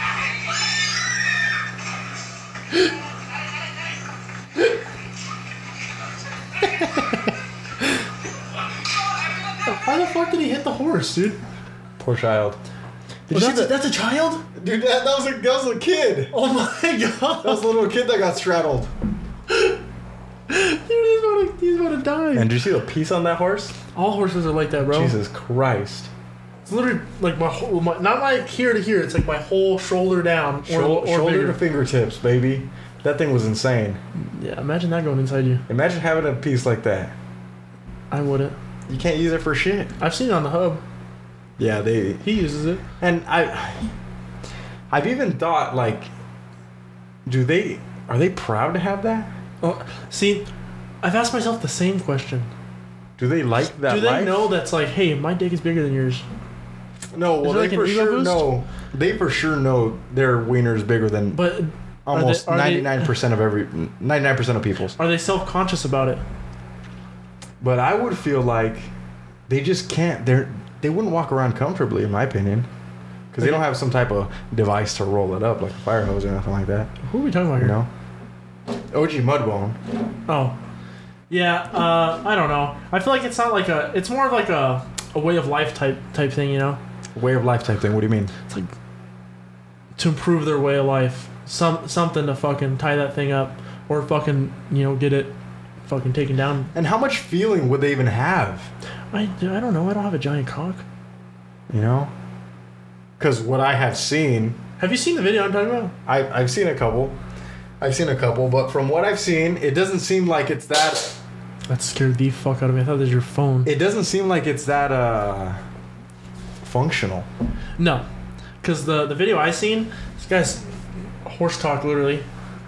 Why the fuck did he hit the horse, dude? Poor child. Did you see that's, a, that's a child? Dude, that, that was a that was a kid. Oh my god! That was a little kid that got straddled. Dude, he's about to, he's about to die. And did you see the piece on that horse? All horses are like that, bro. Jesus Christ. It's literally like my whole, my, not like here to here. It's like my whole shoulder down, or, Shou- or shoulder bigger. to fingertips, baby. That thing was insane. Yeah, imagine that going inside you. Imagine having a piece like that. I wouldn't. You can't use it for shit. I've seen it on the hub. Yeah, they He uses it. and I I've even thought like do they are they proud to have that? Oh, see, I've asked myself the same question. Do they like that Do they life? know that's like, hey, my dick is bigger than yours? No, well they like for sure boost? know. They for sure know their wiener's bigger than But almost ninety nine percent of every ninety nine percent of people's. are they self conscious about it? But I would feel like they just can't. They're they wouldn't walk around comfortably, in my opinion, because they don't have some type of device to roll it up like a fire hose or nothing like that. Who are we talking about You here? know. OG Mudbone. Oh, yeah. Uh, I don't know. I feel like it's not like a. It's more of like a, a way of life type type thing. You know, Way of life type thing. What do you mean? it's like to improve their way of life. Some something to fucking tie that thing up, or fucking you know get it, fucking taken down. And how much feeling would they even have? I, I don't know. I don't have a giant cock. You know. Because what I have seen, Have you seen the video I'm talking about? I I've seen a couple. I've seen a couple, but from what I've seen, it doesn't seem like it's that. That scared the fuck out of me. I thought that was your phone. It doesn't seem like it's that uh functional. No, because the the video I seen, this guy's horse talk literally,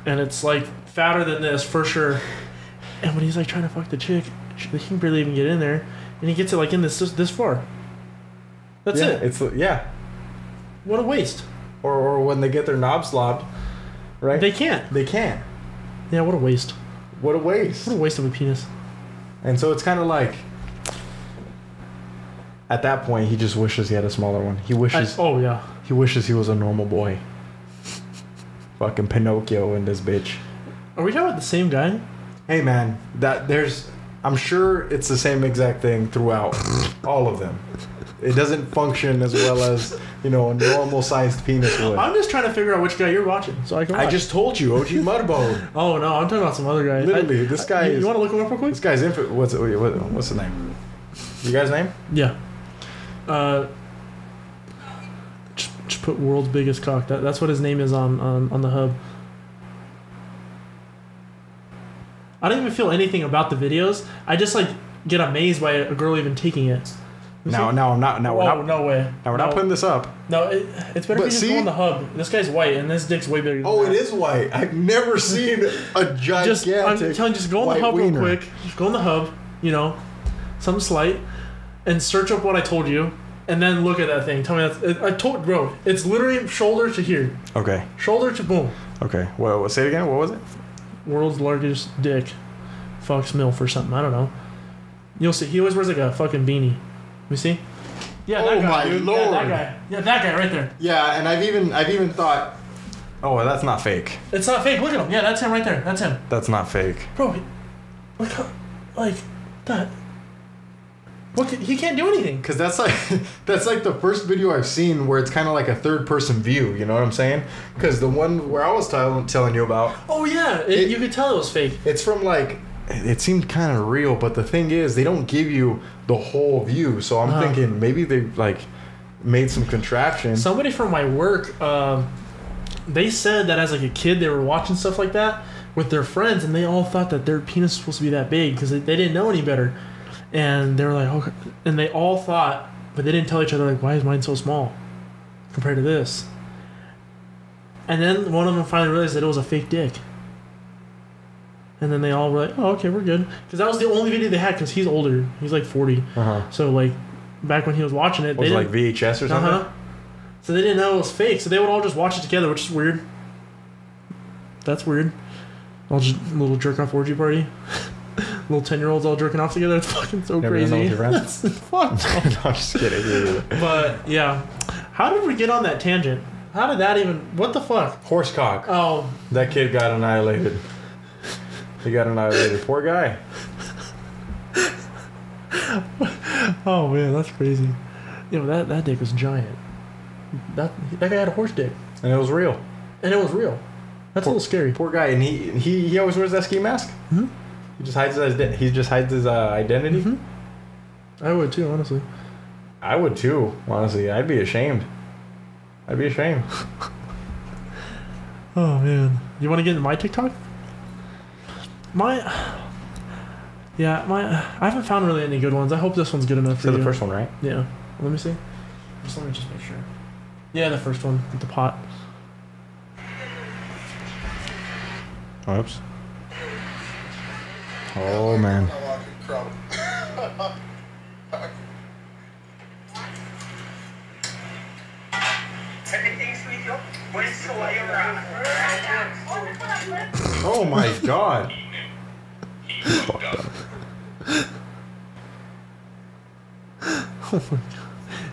and it's like fatter than this for sure. And when he's like trying to fuck the chick, she, he can barely even get in there, and he gets it like in this this, this far. That's yeah, it. It's yeah. What a waste. Or or when they get their knob slobbed, right? They can't. they can't. Yeah, what a waste. What a waste. What a waste of a penis. And so it's kind of like at that point he just wishes he had a smaller one. He I, wishes oh yeah. he wishes he was a normal boy. Fucking Pinocchio in this bitch. Are we talking about the same guy? Hey man, that there's I'm sure it's the same exact thing throughout all of them. it doesn't function as well as you know a normal sized penis would. I'm just trying to figure out which guy you're watching, so I can. I just told you, OG Mudbone. Oh no, I'm talking about some other guy. Literally, I- this guy You, is- you want to look him up real quick? This guy's infant. What's wait, what, what's his name? You guys' name? Yeah. Uh. Just, just put world's biggest cock. That, that's what his name is on, on on the hub. I don't even feel anything about the videos. I just like get amazed by a girl even taking it. No, no, I'm not. No, we're oh not. no way. No, we're no, not putting this up. No, it, it's better But if you just go on the hub. This guy's white and this dick's way bigger. Than Oh, that. it is white. I've never seen a gigantic. just I'm telling you, just go on the hub wiener. real quick. Just go on the hub, you know, something slight, and search up what I told you, and then look at that thing. Tell me that's. It, I told bro, it's literally shoulder to here, Okay. shoulder to boom. Okay. Well, well, say it again. What was it? World's largest dick, Fox Milf or something. I don't know. You'll see. He always wears like a fucking beanie. Let me see. Yeah, that Oh guy. my dude. Yeah, lord. that guy. Yeah, that guy right there. Yeah, and I've even I've even thought. Oh, that's not fake. It's not fake. Look at him. Yeah, that's him right there. That's him. That's not fake. Bro, look how, like that. What? Can, he can't do anything. Cause that's like that's like the first video I've seen where it's kind of like a third person view. You know what I'm saying? Cause the one where I was tell- telling you about, Oh yeah, it, It- you could tell it was fake. it's from like it seemed kind of real, but the thing is they don't give you the whole view. So I'm Uh-huh. thinking maybe they like made some contraption. Somebody from my work, um, they said that as like a kid they were watching stuff like that with their friends, and they all thought that their penis was supposed to be that big because they, they didn't know any better, and they were like, okay, and they all thought, but they didn't tell each other like, why is mine so small compared to this? And then one of them finally realized that it was a fake dick. And then they all were like, "Oh, okay, we're good," because that was the only video they had. Because he's older, he's like forty. uh-huh. So like, back when he was watching it, Was they it like VHS or something? uh-huh. So they didn't know it was fake. So they would all just watch it together, which is weird. That's weird. All just a little jerk off orgy party. little ten year olds all jerking off together. It's fucking so Never crazy. with your friends? That's fuck. no, I'm just kidding. but yeah, how did we get on that tangent? How did that even? What the fuck? Horsecock. Oh, That kid got annihilated. He got annihilated. Poor guy. oh man, that's crazy. You know that that dick was giant. That that guy had a horse dick, And it was real. and it was real. That's a little scary. Poor guy. And he he, he always wears that ski mask. Mhm. He just hides his he just hides his uh, identity. Mhm. I would too, honestly. I would too. Honestly, I'd be ashamed. I'd be ashamed. Oh man, you want to get into my TikTok? My, yeah, my. I haven't found really any good ones. I hope this one's good enough for So the you. first one, right? Yeah. Let me see. Just let me just make sure. Yeah, the first one with the pot. Oops. Oh man. Oh my god.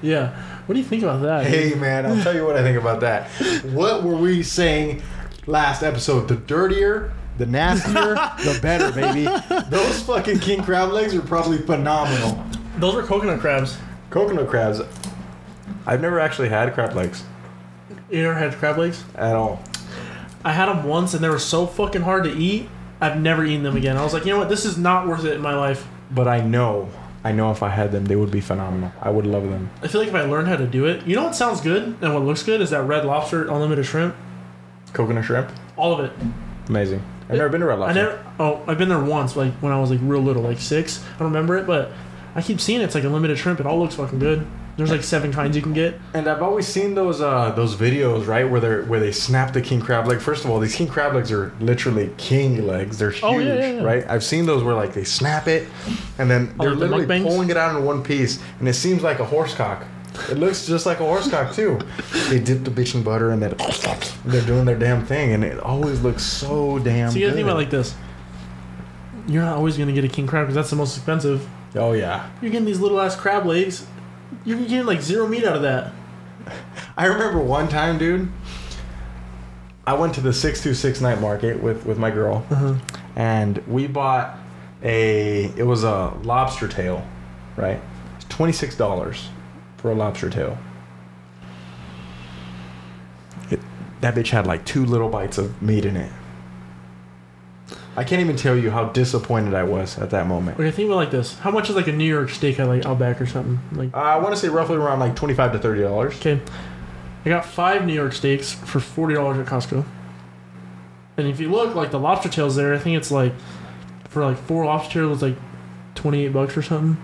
Yeah. What do you think about that? Hey man, I'll tell you what I think about that. What were we saying last episode? The dirtier, the nastier, the better, baby. Those fucking king crab legs are probably phenomenal. Those were coconut crabs. Coconut crabs. I've never actually had crab legs You ever had crab legs? at all. I had them once, and they were so fucking hard to eat. I've never eaten them again. I was like, you know what? This is not worth it in my life. But I know, I know if I had them, they would be phenomenal. I would love them. I feel like if I learned how to do it, you know what sounds good and what looks good is that red lobster unlimited shrimp. Coconut shrimp, All of it. amazing. I've never been to Red I Lobster. never. Oh, I've been there once, like when I was like real little, like six. I don't remember it, but I keep seeing it's like a limited shrimp. It all looks fucking good. There's like seven kinds you can get. And I've always seen those uh, those videos, right, where they where they snap the king crab leg. First of all, these king crab legs are literally king legs. They're huge, Oh, yeah, yeah, yeah. right? I've seen those where like they snap it, and then Oh, they're the literally pulling it out in one piece, and it seems like a horse cock. It looks just like a horse cock too. They dip the bitch in butter, and then they're doing their damn thing, and it always looks so damn. So you gotta good. think about it like this. You're not always gonna get a king crab because that's the most expensive. oh yeah, You're getting these little ass crab legs. You're getting like zero meat out of that. I remember one time, dude. I went to the six two six night market with with my girl, Uh-huh. and we bought a. It was a lobster tail, right? Twenty six dollars for a lobster tail. It, that bitch had like two little bites of meat in it. I can't even tell you how disappointed I was at that moment. Okay, think about like this. How much is like a New York steak at like Outback or something? Like Uh, I want to say roughly around like twenty-five to thirty dollars. Okay. I got five New York steaks for forty dollars at Costco. And if you look, like the lobster tails there, I think it's like for like four lobster tails, it's like twenty eight bucks or something.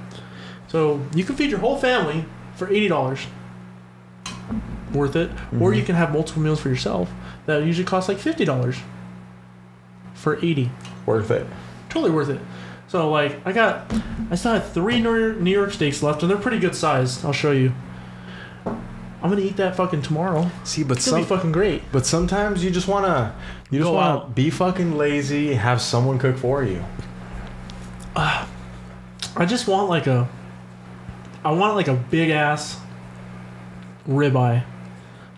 So you can feed your whole family for eighty dollars. Worth it. Or Mhm. you can have multiple meals for yourself that usually cost like fifty dollars. For eighty. Worth it. Totally worth it. So like I got I still have three New York, New York steaks left and they're pretty good size. I'll show you. I'm gonna eat that fucking tomorrow. See, but It's be fucking great. but sometimes you just wanna you just Go wanna out. be fucking lazy, have someone cook for you. I just want like a I want like a big ass ribeye.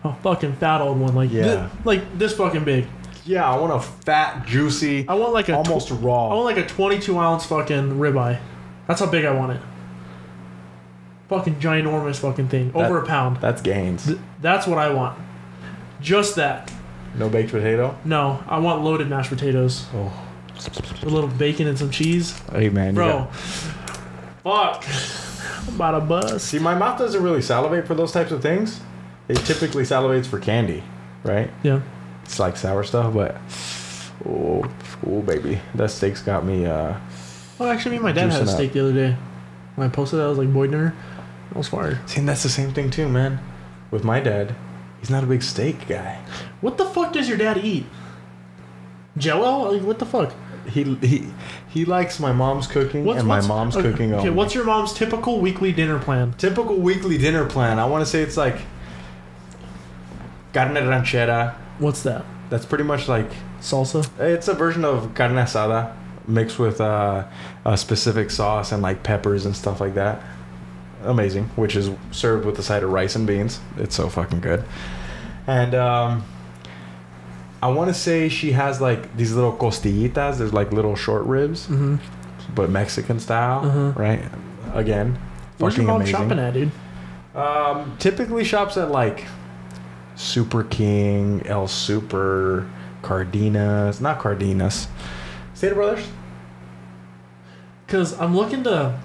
A fucking fat old one like Yeah. thi- like this fucking big. Yeah, I want a fat, juicy, I want like a tw- almost raw. I want like a 22 ounce fucking ribeye. That's how big I want it. Fucking ginormous fucking thing. Over That- a pound. That's gains. Th- That's what I want. Just that. No baked potato. No, I want loaded mashed potatoes. Oh, A little bacon and some cheese. hey man, Bro. Fuck. About a bust. See, my mouth doesn't really salivate for those types of things. It typically salivates for candy, right? Yeah. It's like sour stuff, but oh, oh baby, that steak's got me. uh Well, actually, me and my dad had a Juicing up. steak the other day. When I posted that, I was like, boy dinner. That was fire. See, and that's the same thing too, man. With my dad, he's not a big steak guy. What the fuck does your dad eat? Jello? Like, what the fuck? He he he likes my mom's cooking What's, and my mom's okay, cooking. Okay, only. what's your mom's typical weekly dinner plan? typical weekly dinner plan? I want to say it's like carne ranchera. What's that? That's pretty much like Salsa? It's a version of carne asada mixed with uh, a specific sauce and like peppers and stuff like that. Amazing, which is served with a side of rice and beans. It's so fucking good. And um, I want to say she has like these little costillitas. There's like little short ribs, Mm-hmm. but Mexican style, Uh-huh. right? Again, Where's your mom amazing. shopping at, dude? Um, typically shops at like Super King, El Super, Cardenas, not Cardenas, Stater Brothers. Because I'm looking to.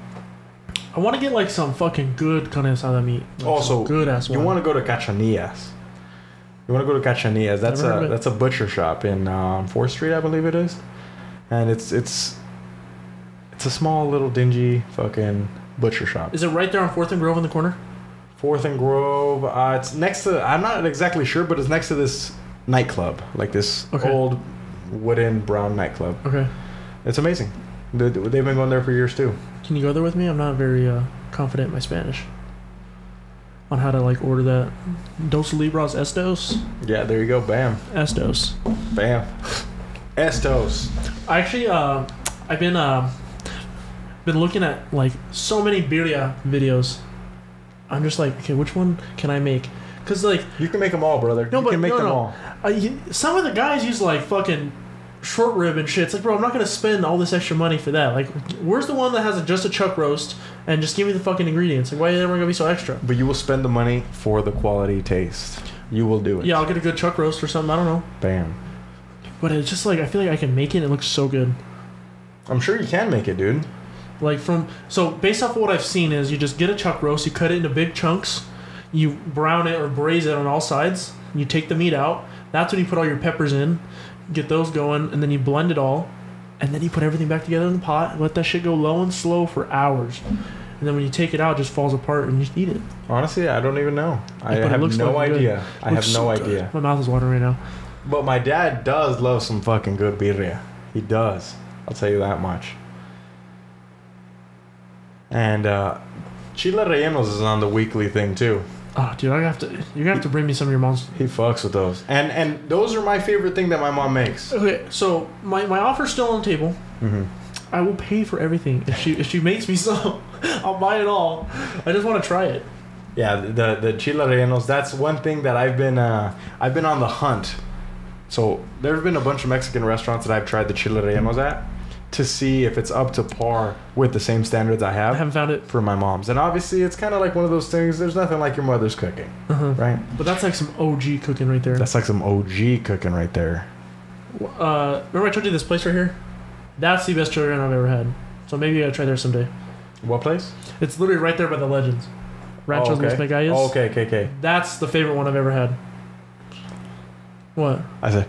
I want to get like some fucking good carne asada meat. Like Also, some good ass You want to go to Cachanillas. You want to go to Cachanillas. That's Never a that's a butcher shop in um, Fourth Street, I believe it is, and it's it's it's a small little dingy fucking butcher shop. Is it right there on Fourth and Grove in the corner? Fourth and Grove. Uh, it's next to. I'm not exactly sure, but it's next to this nightclub, like this Okay. old wooden brown nightclub. Okay. It's amazing. They- They've been going there for years too. Can you go there with me? I'm not very uh, confident in my Spanish. On how to like order that dos libras estos Yeah, there you go. Bam, estos. bam. Estos. I actually uh, I've been uh, been looking at like so many birria videos. I'm just like, okay, which one can I make? Cause like You can make them all, brother. No, you but can make no, them no. all. I, some of the guys use like fucking short rib and shit. It's like, bro, I'm not gonna spend all this extra money for that. Like, where's the one that has a, just a chuck roast and just give me the fucking ingredients? Like, why is everyone gonna be so extra? But you will spend the money for the quality taste. You will do it. Yeah, I'll get a good chuck roast or something. I don't know, Bam. but it's just like I feel like I can make it. It looks so good. I'm sure you can make it, dude. Like from so based off of what I've seen is you just get a chuck roast, you cut it into big chunks, you brown it or braise it on all sides. You take the meat out. That's when you put all your peppers in, get those going, and then you blend it all, and then you put everything back together in the pot. Let that shit go low and slow for hours, and then when you take it out, it just falls apart and you just eat it. Honestly, I don't even know. I but it have no good. idea. I have no so good. idea. My mouth is watering right now. But my dad does love some fucking good birria. He does. I'll tell you that much. And uh, Chile rellenos is on the weekly thing too. Oh, dude, I have to. You're gonna have to bring me some of your mom's. He fucks with those. And and those are my favorite thing that my mom makes. Okay, so my my offer's still on the table. Mm-hmm. I will pay for everything if she if she makes me some. I'll buy it all. I just want to try it. Yeah, the the chile rellenos. That's one thing that I've been uh, I've been on the hunt. So there's been a bunch of Mexican restaurants that I've tried the chile rellenos at, to see if it's up to par with the same standards I have. I have haven't found it. for my mom's. And obviously, it's kind of like one of those things. There's nothing like your mother's cooking, Uh-huh. right? But that's like some OG cooking right there. That's like some OG cooking right there. Uh, remember I told you this place right here? That's the best chili I've ever had. So maybe gotta try there someday. What place? It's literally right there by the Legends. Ranchos oh, Los okay. Megallos. Oh, okay, okay, okay. That's the favorite one I've ever had. What? I say.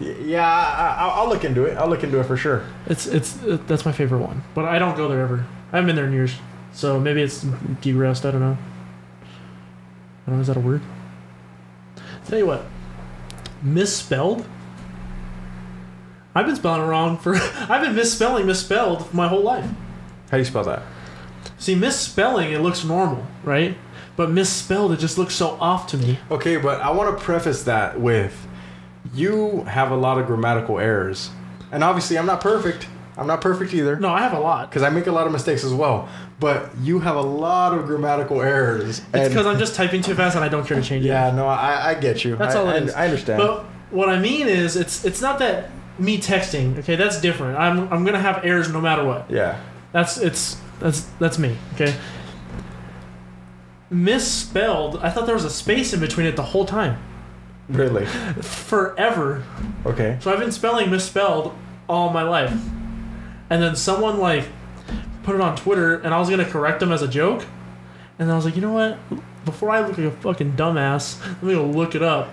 Yeah, I, I- I'll look into it. I'll look into it for sure. It's it's it, that's my favorite one. But I don't go there ever. I haven't been there in years. So maybe it's degressed. I don't know. I don't know. Is that a word? Tell you what. Misspelled. I've been spelling it wrong for. I've been misspelling misspelled my whole life. How do you spell that? See, misspelling it looks normal, right? But misspelled it just looks so off to me. Okay, but I want to preface that with you have a lot of grammatical errors. And obviously, I'm not perfect. I'm not perfect either. No, I have a lot. Because I make a lot of mistakes as well. But you have a lot of grammatical errors. It's because I'm just typing too fast and I don't care to change it. Yeah, no, I, I get you. That's I, all it I, is. I understand. But what I mean is, it's it's not that me texting. Okay, that's different. I'm I'm gonna have errors no matter what. yeah. That's it's that's that's me. Okay. Misspelled. I thought there was a space in between it the whole time, Really? forever. Okay. So I've been spelling misspelled all my life, and then someone like put it on Twitter, and I was gonna correct them as a joke, and I was like, you know what? Before I look like a fucking dumbass, let me go look it up.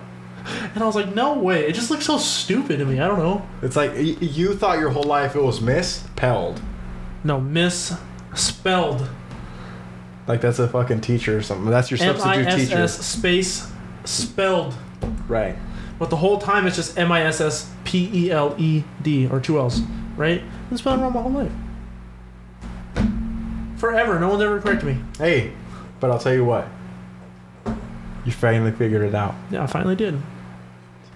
And I was like, no way. It just looks so stupid to me. I don't know. It's like y- you thought your whole life it was misspelled. No, misspelled. Like that's a fucking teacher or something. That's your substitute S teacher. S space spelled. Right. But the whole time it's just M I S S P E L E D or two L's, right? Been spelling wrong my whole life. Forever. No one's ever corrected me. Hey, but I'll tell you what. You finally figured it out. Yeah, I finally did.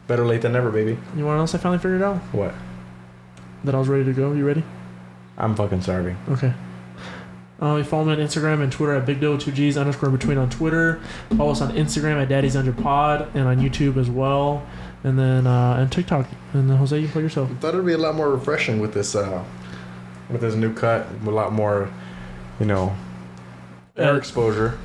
Better late than never, baby. You want else I finally figured out? What? That I was ready to go. You ready? I'm fucking starving. Okay. Uh, you follow me on Instagram and Twitter at Big Doe two G's underscore between on Twitter. Follow us on Instagram at Daddy's Dungeon Pod and on YouTube as well, and then uh, and TikTok. And then Jose, you play yourself. I thought it'd be a lot more refreshing with this uh with this new cut, a lot more, you know, air exposure.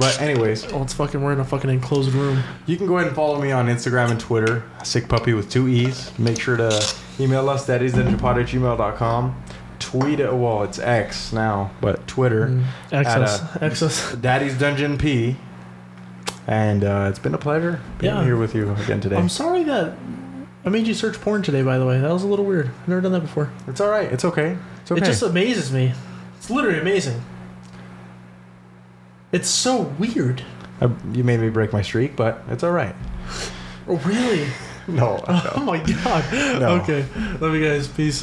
But anyways, Oh, it's fucking. We're in a fucking enclosed room. you can go ahead and follow me on Instagram and Twitter, Sick Puppy with two E's. Make sure to email us, daddysdungeonpod at gmail.com. Tweet it, well, it's X now, but Twitter, Mm. Access. Uh, Access. Daddy's Dungeon P. And uh, it's been a pleasure being Yeah. here with you again today. I'm sorry that I made you search porn today. By the way, that was a little weird. I've never done that before. It's all right. It's okay. It's okay. It just amazes me. It's literally amazing. It's so weird. Uh, you made me break my streak, but it's all right. Oh, really? No. Oh my god. No. Okay. Love you guys. Peace.